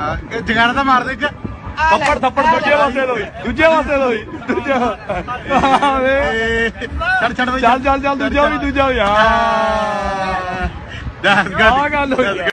ਹਾਂ, ਇਹ ਜਗਾੜ ਤਾਂ ਮਾਰ ਦੇ ਇੱਕ। ਥੱਪੜ ਥੱਪੜ ਦੂਜੇ ਪਾਸੇ ਲੋਈ ਦੂਜੇ ਪਾਸੇ ਲੋਈ ਦੂਜਾ ਆ ਛੱਡ ਛੱਡ ਬਈ ਚੱਲ ਚੱਲ ਚੱਲ ਦੂਜਾ ਵੀ ਦੂਜਾ ਵੀ ਹਾਂ। ਦੱਸ ਆਹ ਗੱਲ ਹੋਈ।